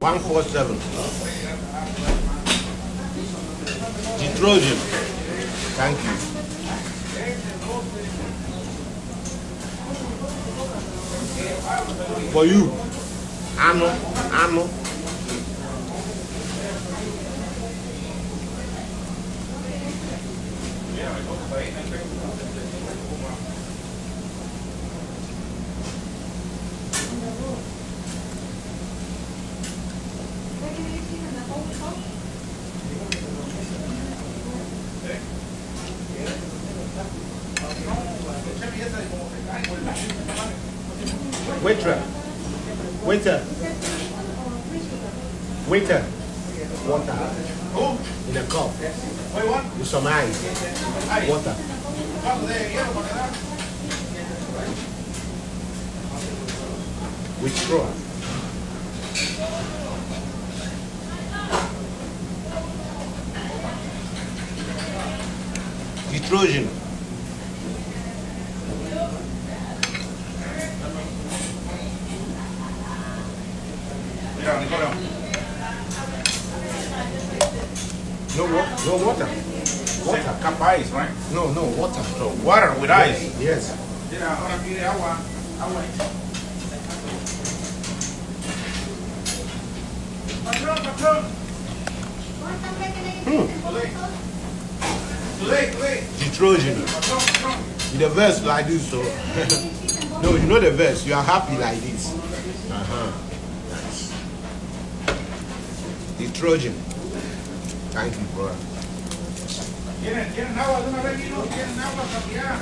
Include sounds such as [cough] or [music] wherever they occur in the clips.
147. Detroit. Thank you. For you. Ano. Ano. Waiter. Waiter. Waiter. Water. In a cup. With some ice. Water. With straw. Detroit. No, wa- no water. Water. Cup ice, right? No, no, water. So water with ice. Yes. Mira, ahora pide agua. Agua. Patrón, patrón. Today, today. Detroit. Patrón, patrón. With the verse like this, so. no, you know the verse. You are happy like this. Uh huh. Nice. The Trojan. Thank you, brother. ¿Tienen, tienen agua de una vez, Nino? ¿Tienen agua para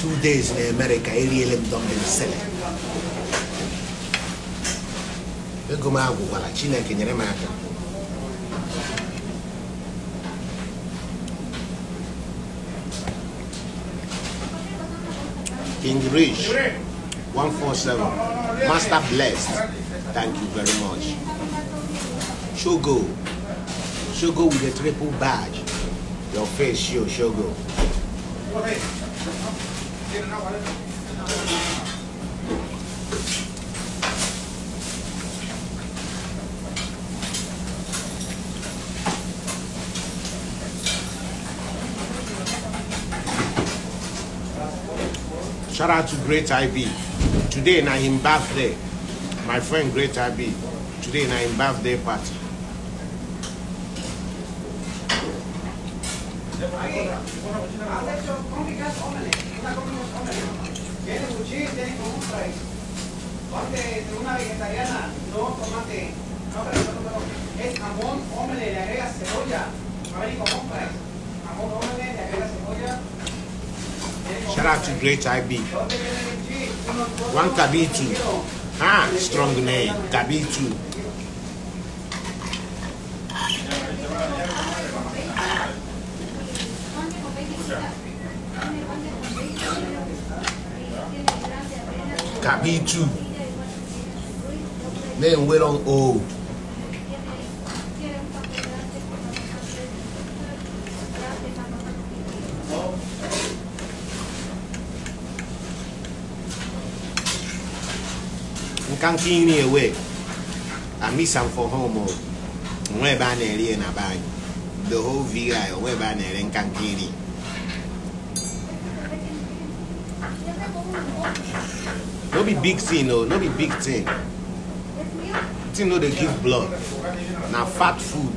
Two days in America, eriele m dọmbil sele. Ego m agwụkwala Chineke nyere m aka. King Rich, 147. Master Blessed, thank you very much. Shogo, Shogo with a triple badge. Your face show, Shogo. Shout out to Great IB. Today na him birthday. My friend Great IB. Today na him birthday party. Es jamón, hombre, le agrega cebolla. A fry. Jamón, hombre, Shout out to Great IB. One Kabitu. Ah, strong name. Kabitu. Kabitu. Name well on old. Nkanka nri ewe. I miss am for home o onwe ebe a na-eri ya na be the whole vi onwe ebe a na-ere no be big thing o no be big thing. Thing no dey give blood. Na fat food.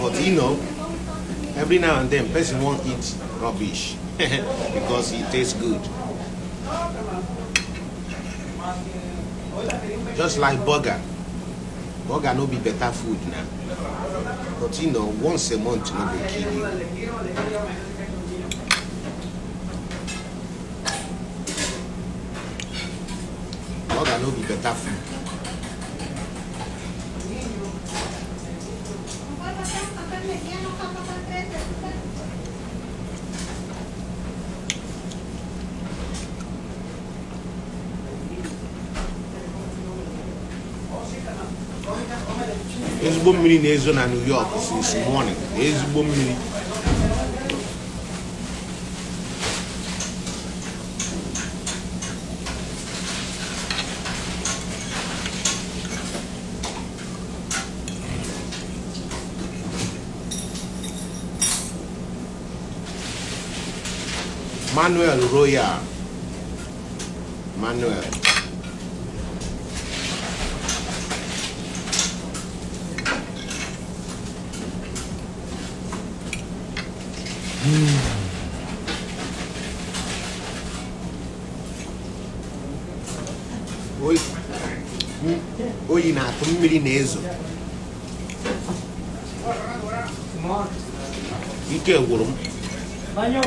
But you know every now and then person wan eat rubbish. [laughs] Because e taste good just like burger. Burger no be better food na. But you know once a month no go kill you. Burger no be better food ezigbo mmiri na-ezo na new york since morning. Ezigbo mmiri. Manuel royal. Manuel oyi m- oyi na-atụ mmiri na-ezo ike gwụrụ m Baño.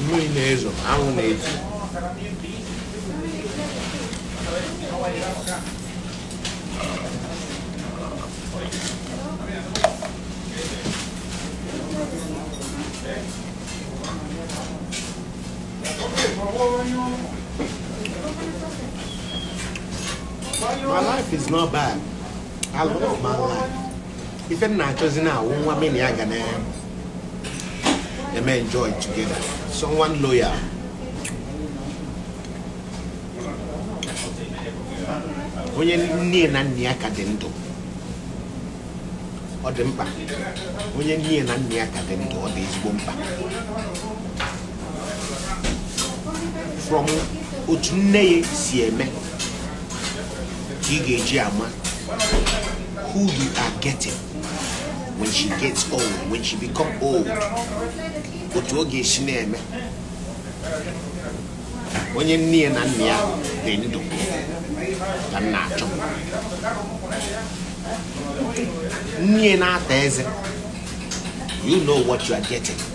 mmiri na-ezo anwụ na-eti my life is not bad i love my life na-achọzi na awụ nwa mena ya ga na enjoy together. Someone loyal. Onye nne na nna ya ka dị ndụ ọ dị mkpa onye nne na nna ya from otu nne ya si eme ka ị ga-eji who you are getting when she gets old when she become old. Otu ọ ga-esi na-eme onye nne ya na nna ya dị ndụ ka m na-achọ na-ata you know what you are getting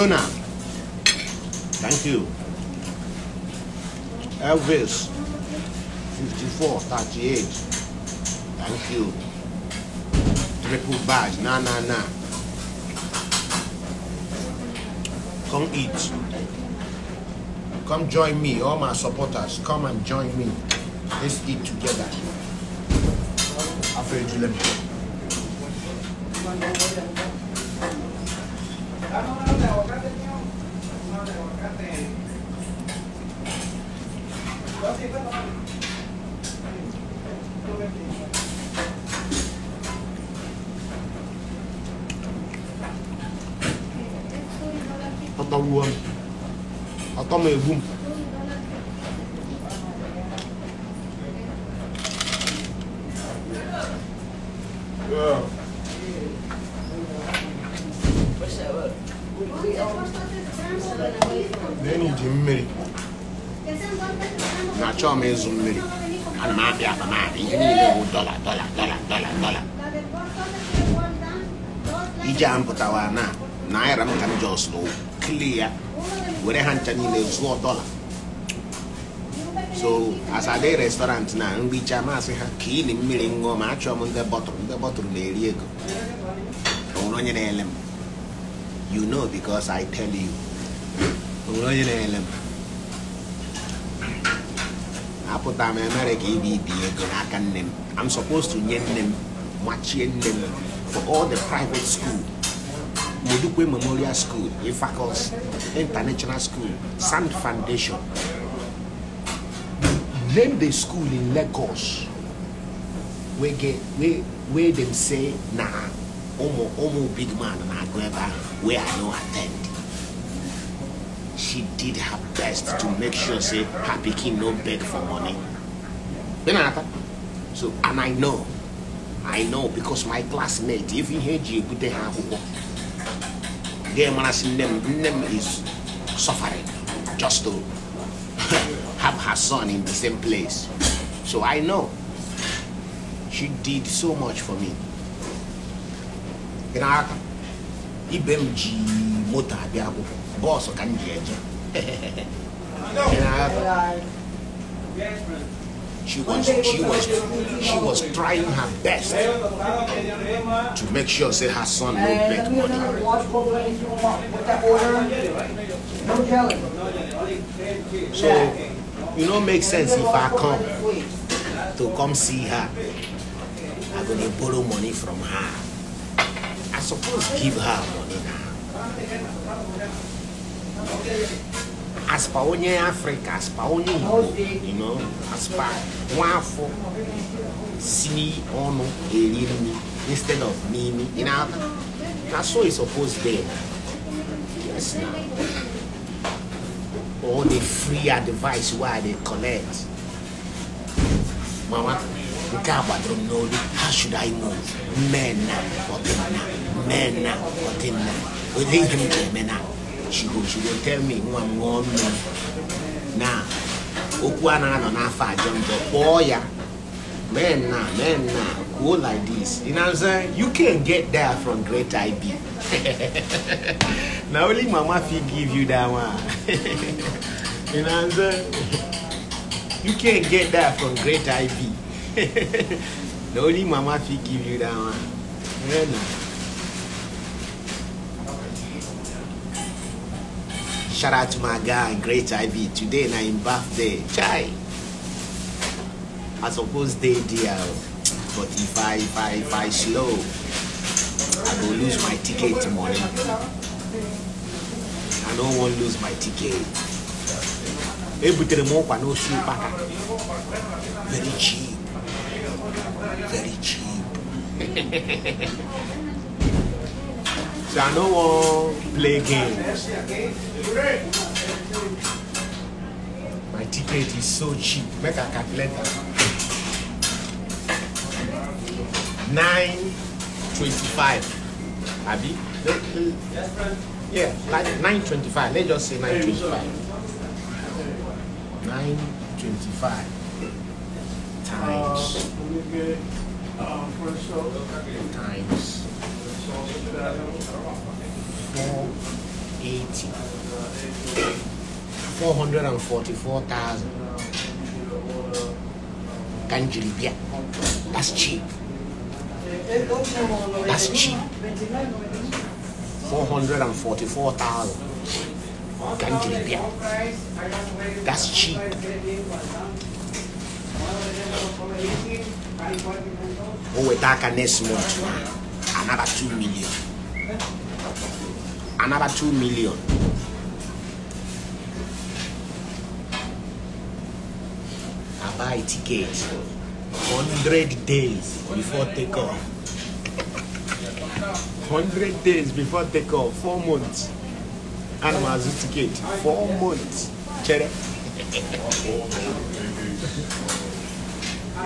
Arizona. Thank you. Elvis. 54, 38. Thank you. Triple badge. Nah, nah, nah. Come eat. Come join me, all my supporters. Come and join me. Let's eat together. After you Dame Ọtọ m egbu m. N'enyi ji mmiri. Na-achọ m ịzụ mmiri. Ana m abịa aba m abịa ihe niile bụ dọla dọla dọla dọla dọla. Ije a m pụtawa na naira m ka m jos na ya were ha ncha niile zụọ dọla. So as I dey restaurant na nricha masị ha ka na mmiri ṅụọ ma achọọ m ndị bọtụrụ ndị bọtụrụ na-eri ego. O nwere onye na-ele. You know because I tell you. O nwere onye na-ele m. apụta m Amerịka ibi ibi ego n'aka nne m I'm supposed to nye nne m machie for all the private school Modukwe Memorial School Ifakos International School Sand Foundation. Name the school in Lagos. Wey get wey wey dem say na Omo, Omo big man ebe ahụ wey I no attend. She did her best to make sure say her pikin no beg for money. So and I know I know because my classmate if ihe eji ebute ha akwụkwọ ga-amarasị nne m nne is suffering just to [laughs] have her son in the same place. So I know. She did so much for me. You know, ibe m ji moto abịa akwụkwọ bọọsụ ka m ji eje she was she was she was trying her best to make sure say her son no And make let me money. another watch both ways you want. With that order, no jelly. So you know make sense if I come to come see her. I'm gonna borrow money from her. I suppose give her money now. As per onye Africa, as per onye Igbo, you know, as per nwafọ si ọnụ eri nri instead of n'imi, you know, na so e suppose dey. Yes, now. All the free advice wey I dey collect. Mama, nke a m n'olu how should I move? Men na ọdịnna men na ọdịnna ihe m ga-eme na she go she go tell me nwa m ṅụọ mmiri na okwu a na-anọ n'afọ ajọ njọ kpọọ ya. Men na men na kwuo like this. You know what I'm saying? You can get that from great IB [laughs] na only mama fit give you that one. [laughs] You know what I'm saying? You can't get that from Great IB. the [laughs] only mama fit give you that one. No. Shout out to my guy, Great IB. Today na him birthday. Chai. I suppose they deal. But if I if I if I slow, I go lose my ticket tomorrow. I don't want lose my ticket. ebutere m ụkwa n'osi ụkpaka very cheap very cheap [laughs] i no wan play games my ticket is so cheap. Make am nine twenty-five. Abi? Yeah like nine twenty-five. Let's just say nine twenty-five. 925 times. Times 480 444,000 Kanjiribia that's cheap. That's cheap. 444,000 Kanjiribia that's cheap o weta aka next month another 2 million. Another 2 million. I buy ticket 100 days before take off 100 days before take off 4 months azụ tiketi 4 months. Chere.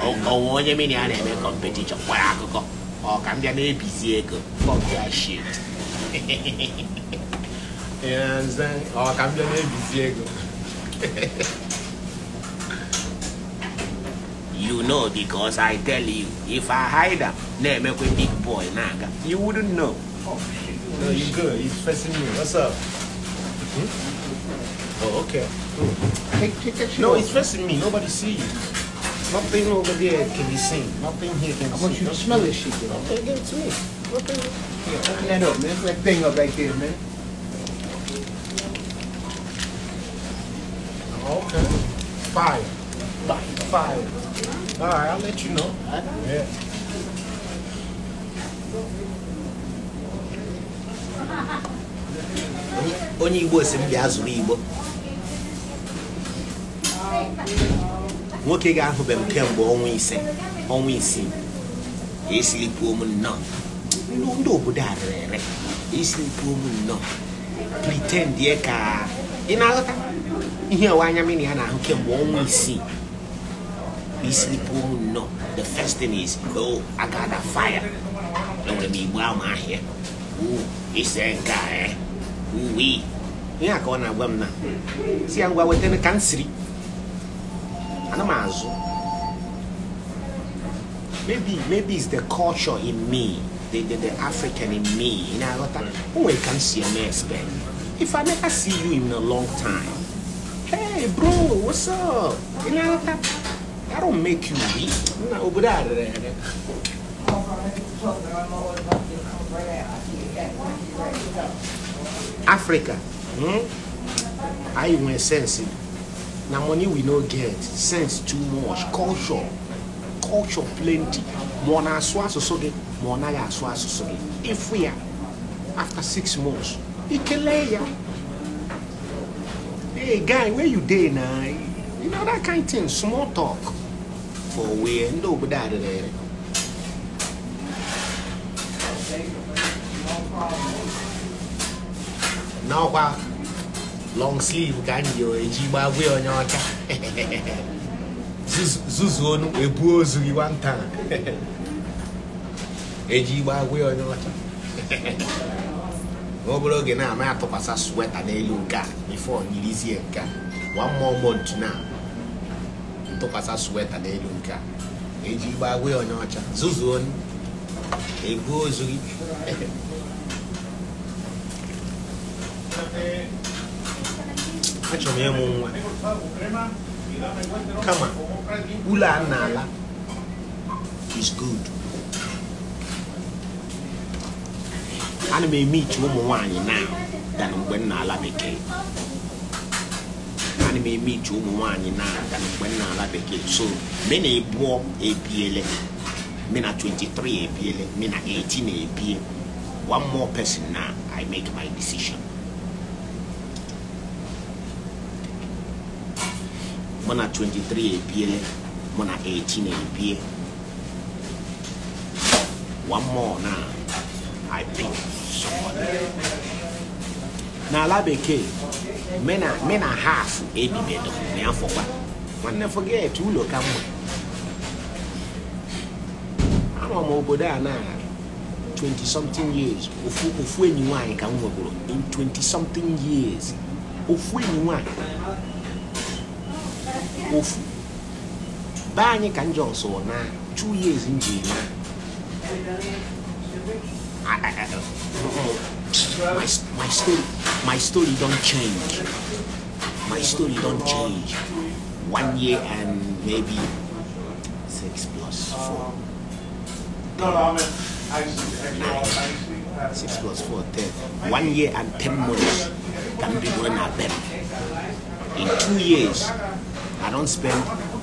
Onwe onye mini a na-eme kọmpetishọn gbara akụkọ ọ ka m bịa na-ebizi ego fuck that shit [laughs] You know what I'm saying? ọ ka m bịa na-ebizi ego you know because I tell you if I hide am na-emekwa big boy na-aga you wouldn't know oh, no you good he's facing me what's up Hmm? Oh, okay. Take, take that shit No, off. it's facing me. Nobody see you. Nothing over there can be seen. Nothing here can be seen. I be want seen. you to smell this shit, you know. Okay, give it to me. Nothing. Yeah, open that up, man. That thing up right there, man. Okay. Fire. Fire. Fire. All right, I'll let you know. Yeah. onye igbo si m bịa zụrụ igbo nwoke ga-ahụbe m kemgbe ọnwa ise ọnwa isii esiri kwuo m nnọọ. Ndị obodo a rere ere esiri kwuo m nnọọ. Pretend ka ị na-aghọta ihe ọwa anya mmiri a na-ahụ kemgbe ọnwa isii esiri kwuo m nnọọ. The first thing is oh I got a fire. Enwere m igbo ahụ ahịa. Ise nke a eh? Uwi ihe a ka ọ na-agwa m na si ya ngwa wetara ka m siri. Maybe maybe it's the culture in me the, the, the african in me na-aghọta o nwere ka m si eme expect if i never see you in a long time hey bro what's up? Ị na-aghọta that don't make you weak. Na obodo a rere ere africa hmm? anyị nwere sense na money we no get. Sense too much. Culture. Culture plenty. Ma ọ na-asụ asụsụ gị ma ọ naghị after six months ikele ya hey guy where you dey na? You know that kind of thing small talk. For where ndị obodo a rere ere n'ọkwa long sleeve ka m ji eji gbagwe onye ọcha zuzuonu ebu ozu gị time. Eji gbagwe onye ọcha. N'obere oge na-ama atụkwasị sweta n'elu nke a before nyirizie nke a more month na ntụkwasị sweta n'elu nke a. Eji gbagwe onye ọcha. Zuzuonu ebu ozu gị. [laughs] achọrọ m ịmụ nwa kama ụlọ a na-ala is good. Ana m eme iche ụmụ nwaanyị na dan mgbe m na-ala bekee ana m eme iche ụmụ nwaanyị na dan mgbe m na-ala bekee so me na ebuo ebiele me na 23 ebiele me na 18 ebie one more person now i make my decision. Mụ na 23 ebiele mụ na 18 ebie one more now. I pick somebody n'ala bekee me na me half ebibedo na ya fọkwa nwanne forget. Ụlọ ka mma ama m obodo a na 20 something years. Ofu enyi nwaanyị ka m nwegoro in 20 something years. Ofu enyi nwaanyị be anyị ka njọ na two years m ji na I- uh, my, story my story don't change. My story don't change. One year and maybe six plus four. No, no, I mean, I see, I see. six plus four ten. One year and ten months can be going at them in two years i don't spend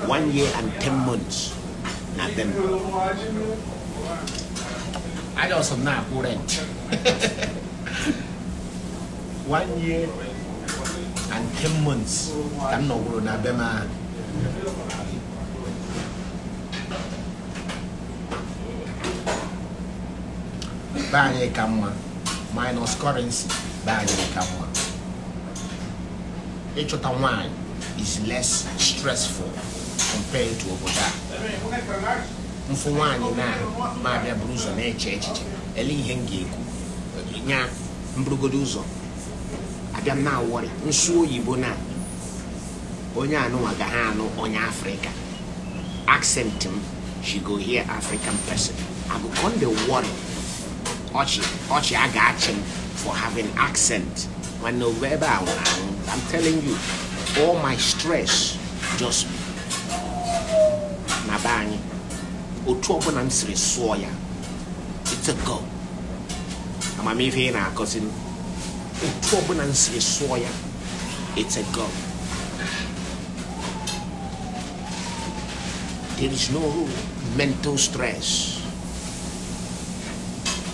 one year and ten months na them. I am now rent. [laughs] One year and ten months ka m nọgwuru na be m ahụ be anyị ka mma minus currency ka mma ịchọta nwanyị is less stressful compared to obodo a mfụ nwaanyị na ma abịa buru ụzọ na-eche echiche. Ele ihe m ga-ekwu nya mburugodo ụzọ abịa m na-awọrị nsu oyibo na onye anụnwa ga ha anụ onye afrịka accent m she go hear african person. Come dey worry. Ọchị ọchị a ga-achị m for having accent. Nwanne ogo ebe i'm telling you all my stress just na be anyị? Otu ọbụla m siri sụọ ya it's a go amamihe ị na-akọzi otu ọbụla m siri sụọ ya it's a go there is no mental stress.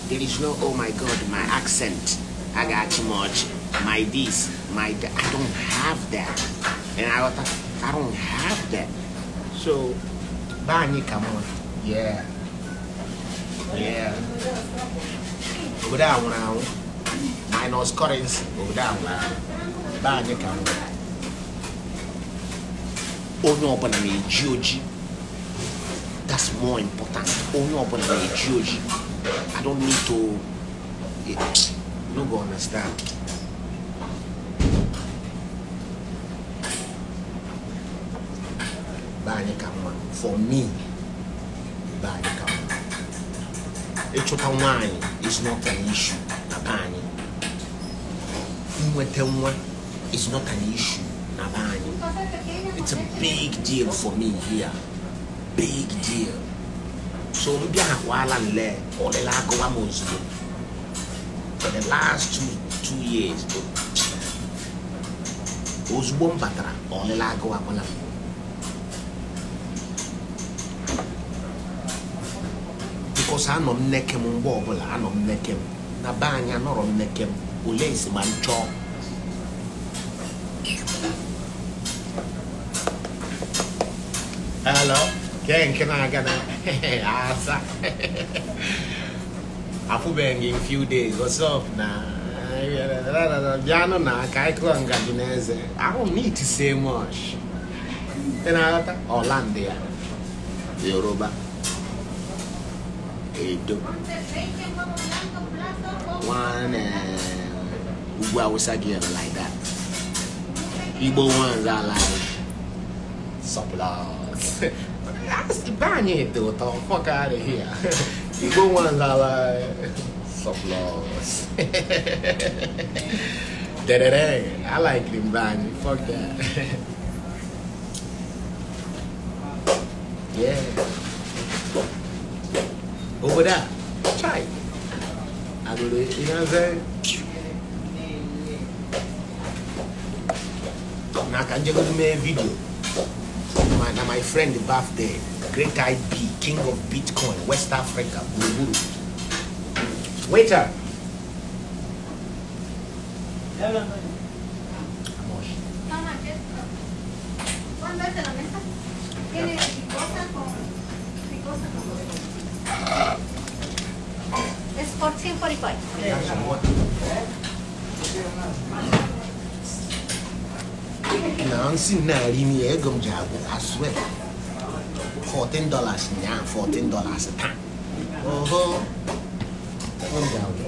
There is no, oh my God, my accent. I got too much. My this, my. I don't have that. And I, was I don't have that. So, Bani, come on. Yeah. Yeah. A nwụrụ anwụ. Minus currency. A nwụrụ anwụ. Bani, come on. Onye ọbụla na-eji oji. That's more important. Onye ọbụla na-eji oji. I don't need to. You don't go understand. For me be anyị ka is not an issue na is not an issue it's a big deal for me here. Big deal. So m bịa akwala nle ọlịla agụwa m ozugbo for the last two, two years ozugbo m batara ọlịla agụwakwala m bikos anọ m nneke m mgbe ọbụla anọ m nneke m. Na be anyị anọrọ m nneke m ole esi ma m chọọ hello? Kee nke na-aga na [laughs] asa? [laughs] Few days. What's up? Na ahụ m need to say much. Ị na-aghọta? Ọland ya yoruba one uh, ugwu awụsa girl like that igbo ones are like surplus be anyị dị ụtọ fuck out of here igbo ones are like surplus [laughs] Dedede, I like them band. Fuck that. [laughs] yeah. Over there. Try. I go to, you know what I'm saying? Now can you go to me a video? My, now my friend the birthday, Great IB, King of Bitcoin, West Africa, Buruburu. Waiter. Toma, 45. Nancy Nari me I swear. Fourteen dollars, yeah, fourteen dollars a time. Uh huh. Egum jago.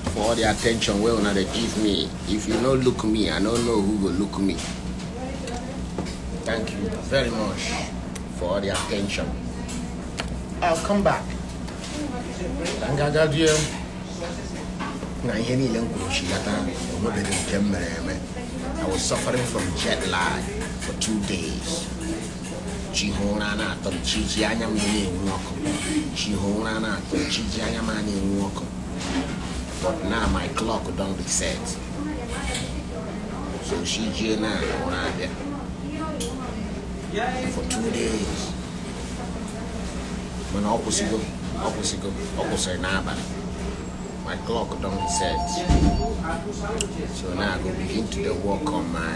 for all the attention wey una dey give me. If you no look me, I no know who go look me. Thank you very much for all the attention. I'll come back. Ngagadio eh? na ihe. I was suffering from jet lag for two days. chi ụra na-atọ m chi anya m na-enwu ọkụ chi ụra na-atọ m anya m na-enwu ọkụ but now my clock don reset so chi jie na ụra abịa for two days. Mana ọ kwụsịgo ọ kwụsịgo ọ kwụsịrị n'abalị my clock don reset so now I go begin to dey work on my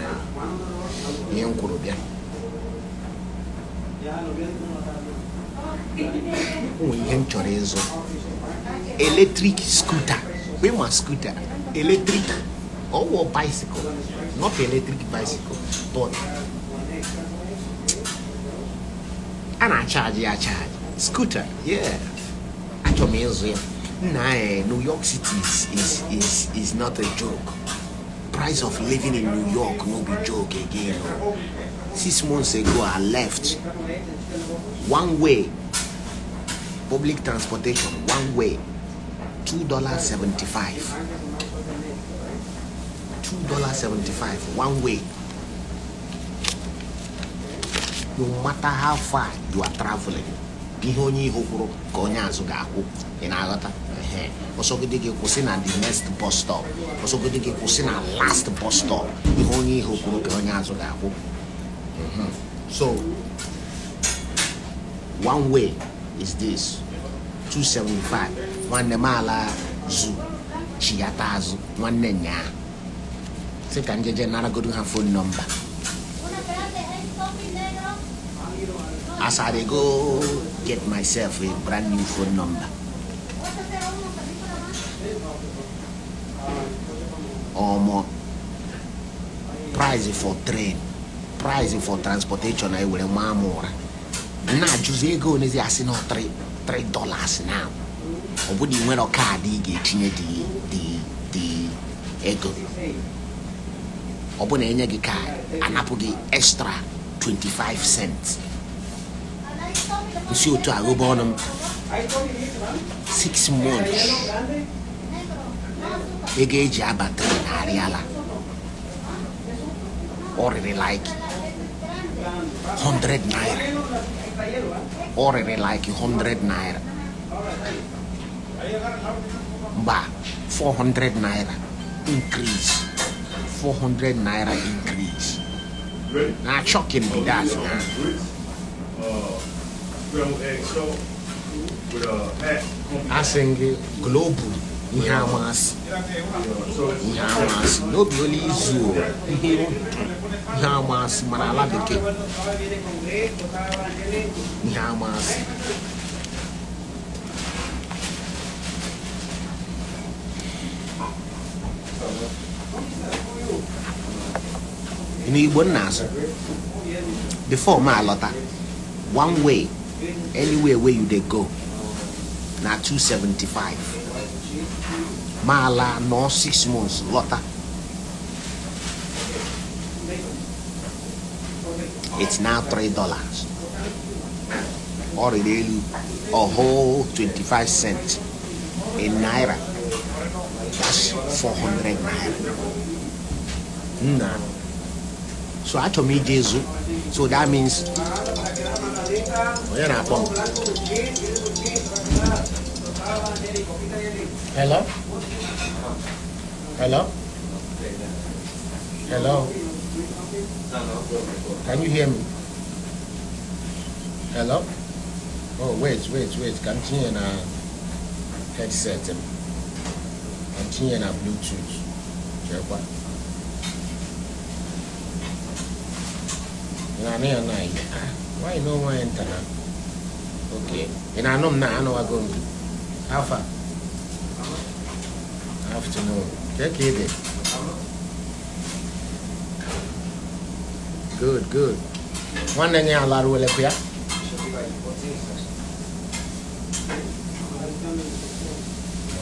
ihe m kwuru bịa onwe ihe m eletrik skuta ma skuta eletrik bicycle? Not electric bicycle but a na-achaji ya charge. Scooter, yeah. Achọrọ m ịzụ ya nna eh, new york city is, is, is, is not a joke. Price of living in new york no be joke again six months ago i left one way public transportation one way two dollars seventy-five. two dollars seventy-five one way. No matter how far you are traveling ihe onye ihu kwuru ka onye azụ ga-akwụ. Ị na-aghọta? The next bus stop. Ọsọgide gị kwụsị na last bus stop. Ihe onye ihu kwuru ka so one way is this. 275 nwanne m ala zu chi ya taa azụ nwanne nyaa sị ka njeje naragodo ha as i go get myself a brand new phone number. 801, película omo price for train price for transportation anyị were maa m ụra na-ajụzi ego onezi asị na 3 3 dollars now ọ bụrụ na ị nwere kaadị ị ga-etinye dị ego. Ọ bụ na enye gị kaadị anapụ gị extra 25 cents. Nsi otu aghụba ọnụ m. Ahí está mi lista, ¿no? 6 months. Ego eji aba tren arịala ọ like 100 naira. Rịrị like 100 naira mba 400 naira increase. 400 naira increase. Na shocking be that uh, asị gị global ihe amasị ihe amasị n'obi olu izu ihe amasị mana ala bekee ihe amasị n'igbo nna asụ before m alọta one way anywhere wey you dey go na 275 ma ala nọ 6 months lọta. It's now 3 dollars. Ọ rịrị elu a whole 25 cents in naira. That's 400 naira. Nna so achọrọ m ije ezu so that means hello? Hello? Hello? Can you hear me? Hello? Oh wait wait wait. Ka m tinye na headset? M tinye na bluetooth ya na ah why no one enter na? Okay. Ị na-anụ m na anụwago m gị how far afternoon ka ị dị good good. Nwanne gị alaruwelekwa ya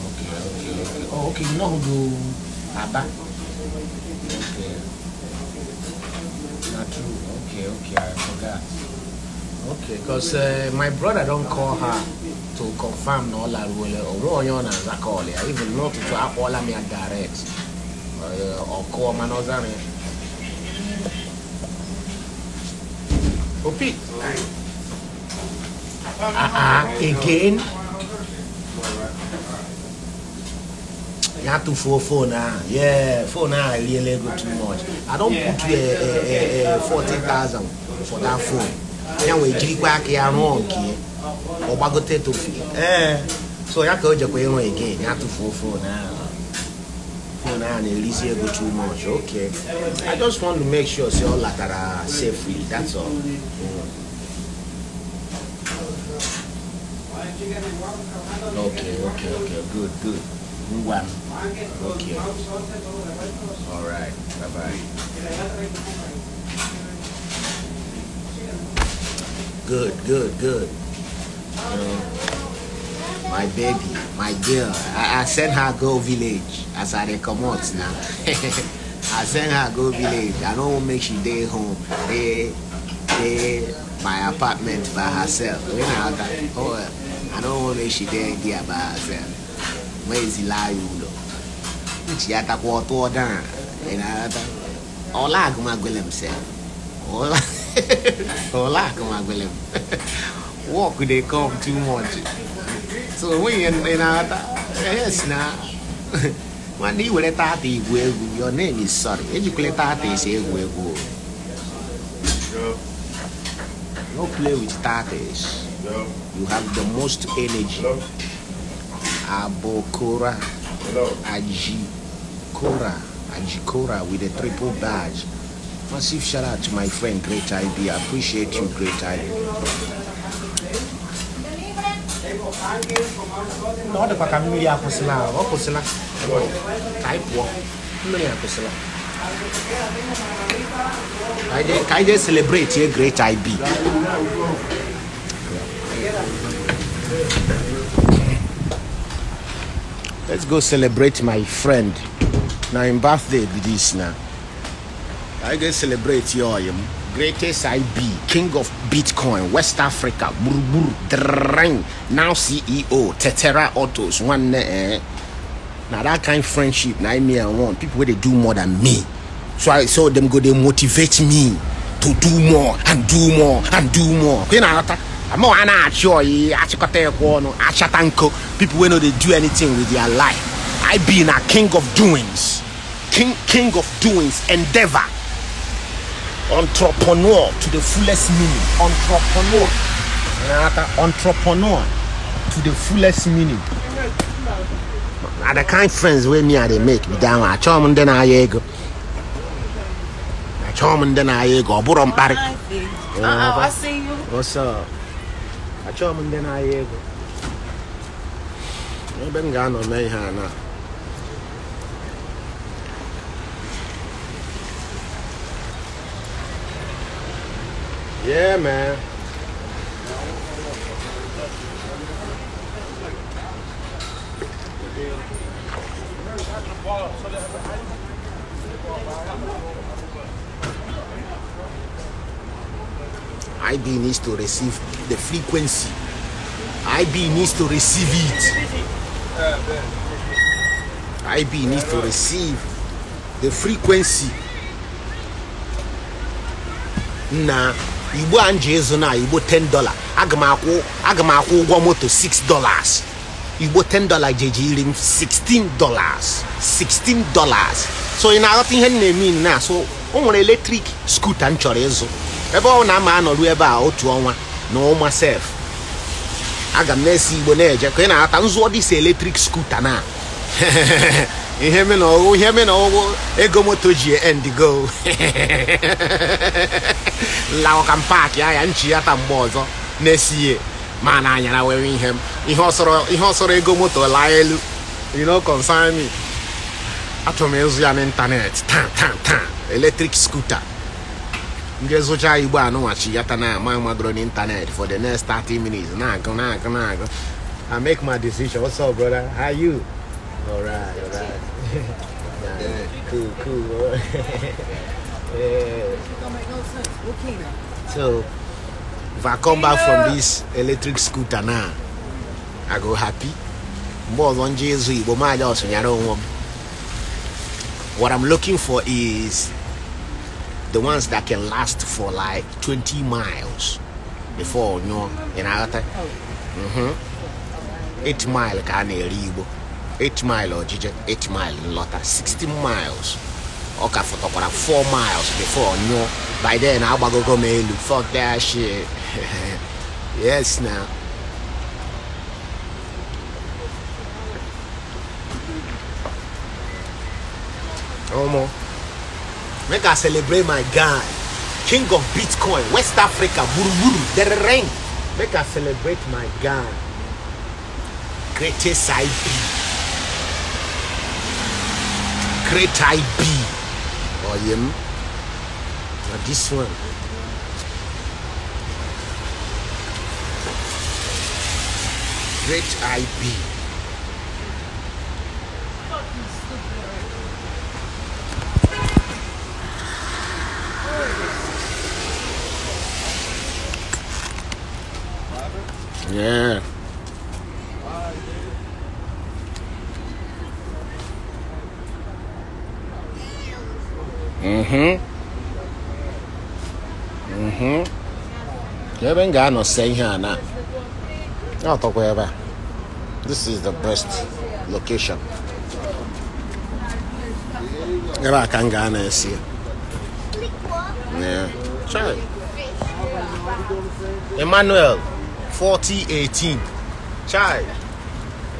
Okay, okay, okay. Oh, okay, you know who do Aba? Okay. Not true. Okay, okay, I forgot. Okay, because uh, my brother don't call her to confirm no la rule or one on as I call it. Even not to call me a direct uh, or call man or something. Opi. Ah, ah, again. ya tụfuo phone ahụ yeah phone ahụ eriela ego too much. I don put uh, uh, uh, 40,000 for that phone. Ya wee jirikwa aka ya rụọ nke ya ọ gbagote tofu ee so ya ka o jekwa ịrụ again. Ya tụfuo phone ahụ phone ahụ na-erizi ego too much. Okay. I just want to make sure say ọ latara safely that's all. Mm. okay okay okay. Good good ngwa okay all right. Bye bye good good good. My baby my girl i, I send her go village as i dey comot now. [laughs] I send her go village. I wan make she dey home. Dey dey my apartment by herself. When i oh i no wan make she dey there by herself mezila ya ụlọ nchi ya takwa ọtụ ọdara ọla agụmagwele m sef ọla [laughs] agụmagwele m [laughs] work dey come too much so onweghị ị na-aghọta yes na [laughs] nwanne i were tata igwu egwu your name is sorry ejikwele tata esi egwu egwu. No play with. Yup. You have the most energy. Hello. Abokora Hello. Ajikora. Ajikora with a triple badge. Massive shout out to my friend Great IB. I appreciate you, Great IB. Na ọ dịkwa ka mmiri akwụsịla ọ kwụsịla ka anyị pụọ mmiri akwụsịla Ka anyị jee- ka anyị jee celebrate ye Great IB. Let's go celebrate my friend. Now in birthday be this now. I go celebrate your greatest IB, king of Bitcoin, West Africa, Buruburu, Drang, now CEO, Tetera Autos, one eh. Now that kind of friendship, now me and one people where they do more than me. So I saw them go, they motivate me to do more and do more and do more. You know, more an actually, achatanko. People when they do anything with their life. I been a king of doings, king king of doings, endeavor, entrepreneur to the fullest meaning, entrepreneur, entrepreneur to the fullest meaning. Are the kind friends where me are they make me down. I charm and then I ego. I charm and then I ego. Buram pare. Uh-oh, I see you. What's up? I charm and then I ego. Ebe m ga-anọ mee ihe a na Yeah, man. IB needs to receive the frequency. IB needs to receive it. IB needs to receive the frequency. na igbo a nji ịzụ na igbo 10 dollar aga m akwụ aga m akwụ ụgwọ moto 6 dollars You igbo 10 dollar jeji iri m 16 dollars 16 dollars so ị na-aghọta ihe m na so o nwere eletrik skuta ebe ọ na ama anọrụ ebe a otu ọnwa na ụma sef. Aga m na-esi igbo na-eje ka ị na-aghọta nzụọ dịsi eletrik skuta na. [laughs] Ihe me ihe me ego moto ji end go. [laughs] Lawa ka m paakị ya nchi ya ta mgbe ọzọ na-esighị ma na anyara were ihe m. Ihe ọsọrọ ego moto laa elu. You know m ịzụ ya n'ịntanetị taa taa taa eletrik skuta ndị zụcha igbo anụnwachi ya ta na ama magoro n'ịntanetị for the next 30 minutes na-agụ na-agụ na-agụ I make my decision. What's up, brother? How you? All right, all right. yeah, [laughs] cool, cool. [laughs] yeah. Don't make no sense. What Kina? So, if I come back from this electric scooter now, I go happy. Mgbe ọzọ nje ezu Igbo ma aja ọsụnyara onwe m. What I'm looking for is the ones that can last for like 20 miles before nyụọ. Ị na-aghọta? Mhm. 8 mile ka a na-eri Igbo. 8 mile ojije, 8 mile nlọta, 16 miles. ọ ka fọtọkwara 4 miles before nyụọ by then agbagogo m elu fuck that shit [laughs] yes now Omo, make I celebrate my guy. King of bitcoin west africa gburugburu derereng make I celebrate my guy. Greatest ib great ib oyem oh, na this one. Great ib yeah. Mm-hmm. Mm-hmm. Ebe m ga-anọ see ihe a na ọtọkwa ebe a this is the best location. Ebe a ka m ga-anọ esi ya Yeah. Try. Emmanuel 4018. Chai.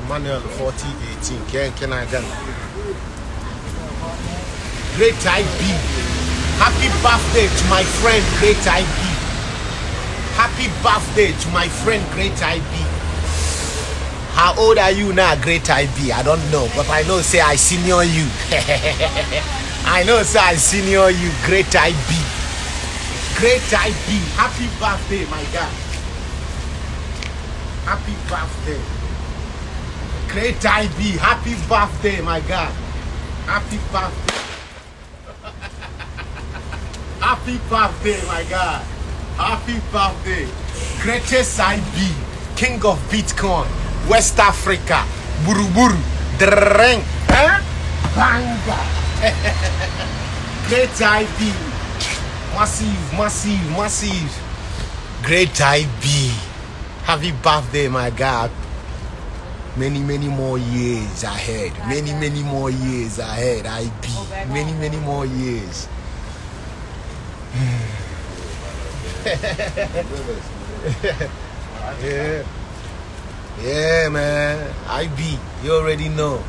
Emmanuel 4018. Can can I get? Great IB. Happy birthday to my friend Great IB. Happy birthday to my friend Great IB. How old are you now, Great IB? I don't know, but I know say I senior you. [laughs] I know say I senior you, Great IB. Great IB. Happy birthday, my guy. Happy birthday. Great IB. Happy birthday, my guy. Happy birthday. [laughs] Happy birthday, my God. Happy birthday. Greatest IB. King of Bitcoin. West Africa. Buruburu. Drink. Eh? Banga. [laughs] Great IB. Massive, massive, massive. Great IB. Happy birthday, my God. Many, many more years ahead. Many, many more years ahead. IB. Many, many more years. [laughs] yeah. Yeah, man. IB. You already know.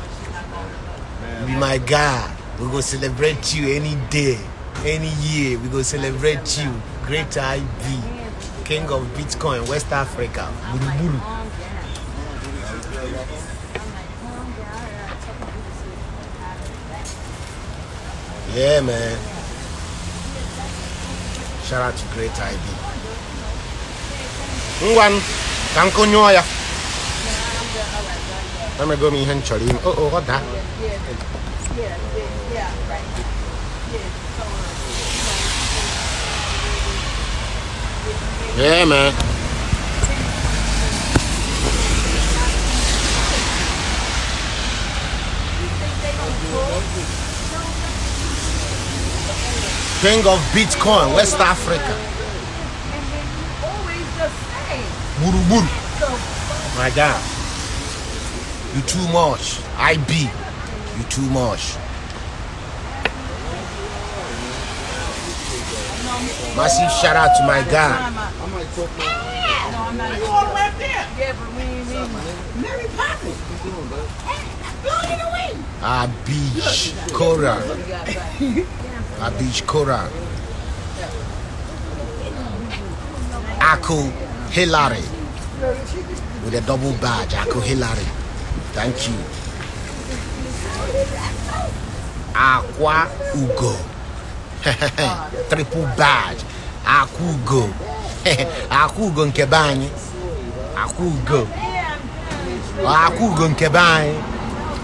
Be my guy. We go celebrate you any day, any year. We go celebrate you. Great IB. King of Bitcoin, West Africa. Buru buru. Yeah, man. Shout out to Great IB. Ngwan, ka m kụnyụọ ya. Emego m ihe m chọrọ ime. O, o, ọ daa. Yeah, man. King of Bitcoin, West Africa. Always the same. Buru buru. My God. You too much. IB. You too much. Massive shout out to my guy. Ah, a beach Cora. Ah, a beach Cora. Ako Hillary. With a double badge. Ako Hillary. Thank you. Aqua Ugo. [laughs] Triple badge. Aqua Ugo [laughs] nke be anyị. Aqua Ugo nke be anyị.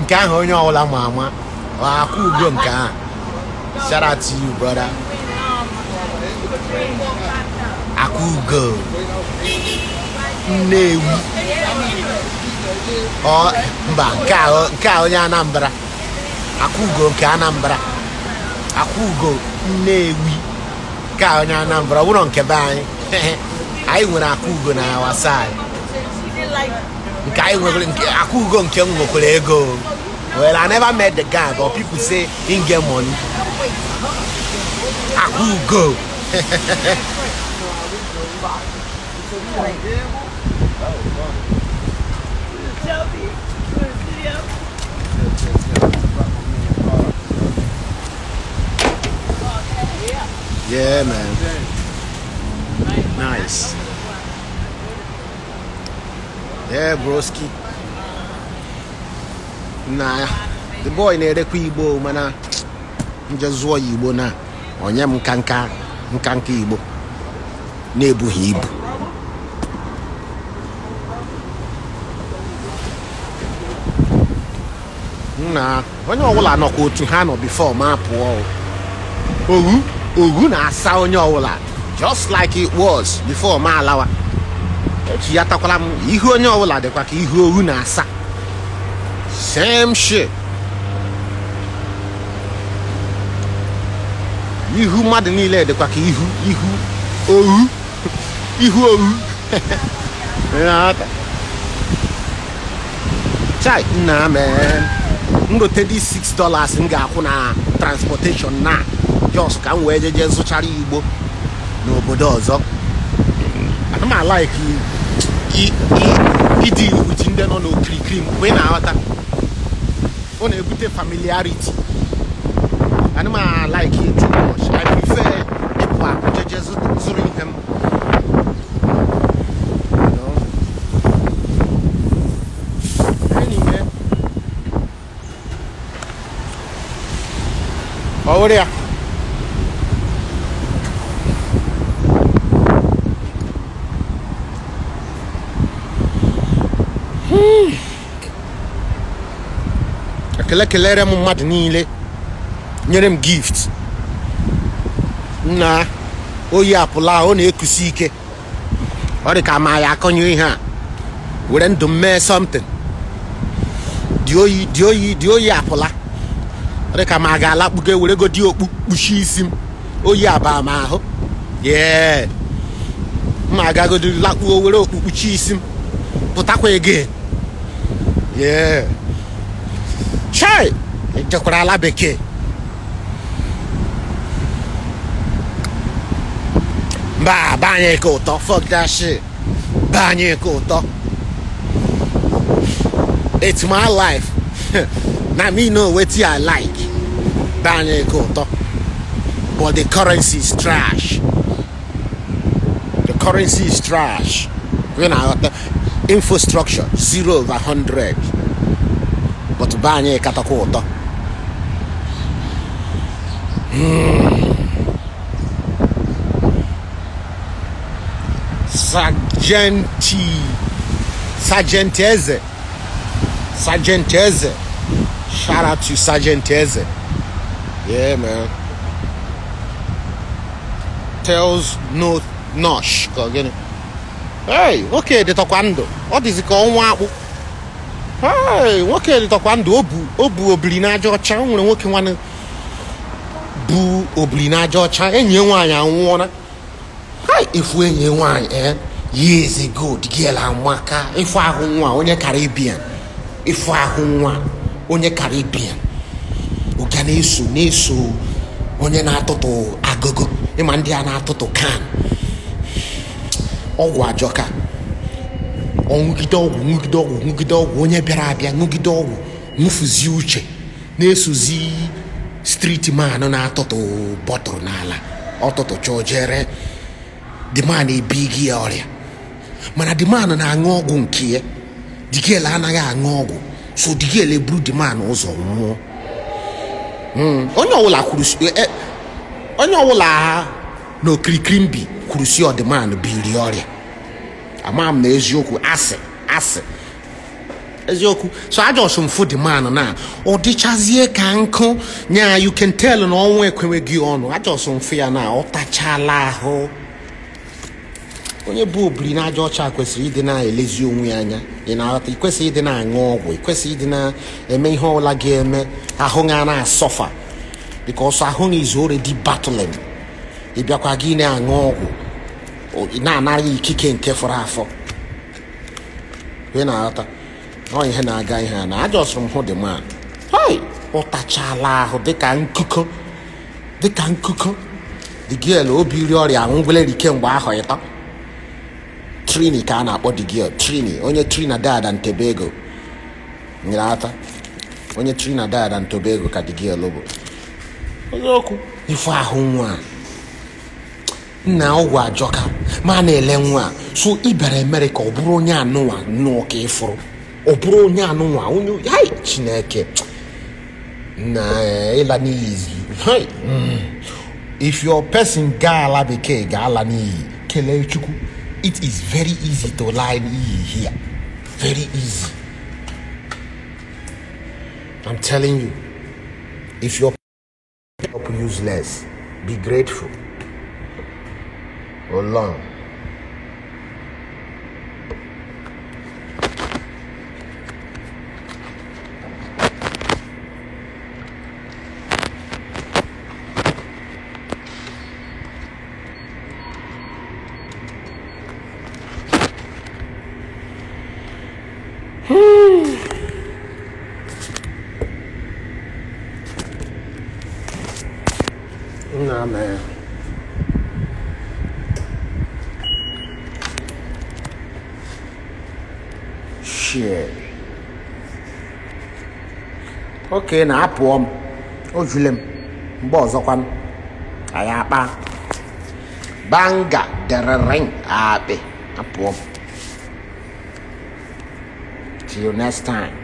Nke ahụ onye ọbụla ma ama. Ugo nke ahụ. Shout out to you, mba nke a onye Anambra. Akwụgo nke Anambra. Akwụgo Nnewi. Nke a onye Anambra ọ bụrụ nke be anyị. [laughs] anyị nwere akwụgo na side. Nke anyị nwere akwụgo nke m nwekwara ego. Well, I never met the guy, but people say he get money. Akwụgo. [laughs] Yeah, man. Nice. Yeah, broski. Nah, the boy na-erekwa igbo mana nje zụọ ya igbo na onye m nkanka nkanka igbo na-ebughị ibu na onye ọbụla nọkwa otu ha nọ bifo ma pụọ owu owu na-asa onye ọbụla just like it was before ma alawa. Echi ya takwala m ihu onye ọbụla dịkwa ka ihu owu na-asa. Same shit. Ihu mmadụ niile dịkwa ka ihu ihu owu [laughs] ihu Nghọta? [laughs] chai nna men ngote dị 6 dollars m ga-akwụ na transportation na. Jos ka m wee jeje zụchara igbo n'obodo ọzọ. Ana m alaik ịdị wit ndị nọ n'okirikiri mgbe ị na-aghọta. Ọ na-ebute familiarity. Ana m alaik too much. I prefer ịpụ apụ jeje zụ- zụrụ ihe m. Wụrụ ya ekele kelere m mmadụ niile nyere m gift na oyi apụla ọ na-ekusi ike. Ọ dị ka ma ya akọnye ihe a. Were ndụ m mee something. Dị oyi dị oyi dị oyi apụla ọ dị ka ma a ga-alakpugo were godi okpu kpuchie isi m. Oyi aba m ahụ. Yee ma agagodi lakpuo were okpu kpuchie isi m. Pụtakwa again yee chai. Ejekwara ala bekee mba be anyị ka ụtọ fuck that shit. Be anyị ka it's my life. [laughs] Na me know wetin i like. Be anyị ka but the currency is trash. The currency is trash. You know infrastructure zero over hundred. But be anyị katakwa ụtọ Sergenti Sergeant Eze Sergeant Eze shout out to Sergeant Eze yeah man. Tells no nosh ka hey nwoke dịtọkwa ndụ. Ọ dịzi ka ọnwa akpụ. Hey nwoke dịtọkwa ndụ. O bu obiri n'aja ọcha. O nwere nwoke nwanne bu obiri n'aja ọcha. Enyi nwaanyị anwụọla efu enyi nwaanyị eh? Years ago girl amaka. Ifu ahụ nwa onye Caribbean. Ifu ahụ nwa onye Caribbean. Ụga na-eso na-eso onye na-atụtụ agụgụ ịma ndị a na-atụtụ kan ọgwụ ajọka. Ọṅụgide ọgwụ ṅụgide ọgwụ ṅụgide ọgwụ onye bịara abịa ṅụgide ọgwụ ṅụfuzi uche na-esozi street man na-atụtụ bọtụrụ n'ala. Ọtụtụ chọọ jere the man ebighị ya ọrịa. Mana the man na-aṅụ ọgwụ nke ya digel anaghị aṅụ ọgwụ. So digel eburu the man ụzọ nwụọ. Mm, onye ọbụla kwuru si- eh, onye ọbụla n'okirikiri mbi kwuru si ọdịman biri ọrịa. Ama m na eziokwu asị asị. Eziokwu so ajọs mfu the man na ọ dịchazie ka nkụ you can tell na ọnwa ekweweghị ọnụ. Ajọs mfu ya na ọ tachala ahụ. Onye bụ obiri n'aja ọcha kwesịrị ịdị na-elezi onwe ya anya ị na-aghọta ị ịdị na-aṅụ ọgwụ ị ịdị na-eme ihe ọbụla ga-eme ahụ ga na-asọfa. Because ahụ is already battling. Ị bịakwa gị na-aṅụ ọgwụ ị na-anara ikike nke fọrọ afọ. Ị na-aghọta ọ ihe na-aga ihe a na ajọsụrụ m hụ dị man. Hei ọ tachala ahụ dịka nkụkọ dịka nkụkọ girl obi iri ọrịa anwụgweleri kemgbe ahụ ịtọ trini ka a na-akpọ girl trini onye trinidad and tobago nyere ata onye trinidad and tobago ka girl bụ. Eziokwu ife ahụ nwa. Nna ọgwụ ajọka ma na-ele nwa so ị bịara amerịka ọ bụrụ onye anụnwa nnụọ ka ị fụrụ ọ bụrụ onye anụnwa onye hai chineke. Na eh, ịla n'iyi. If your person gaa ala bekee ga-ala n'iyi. Kelee chukwu. It is very easy to lie n'iyi here. Very easy. I'm telling you if your useless be grateful. Hold on Nah, man. shit oke na apụọ m o jule m. Mgbe ọzọkwa anyị akpa. Banga derering akpị. Apụọ m till next time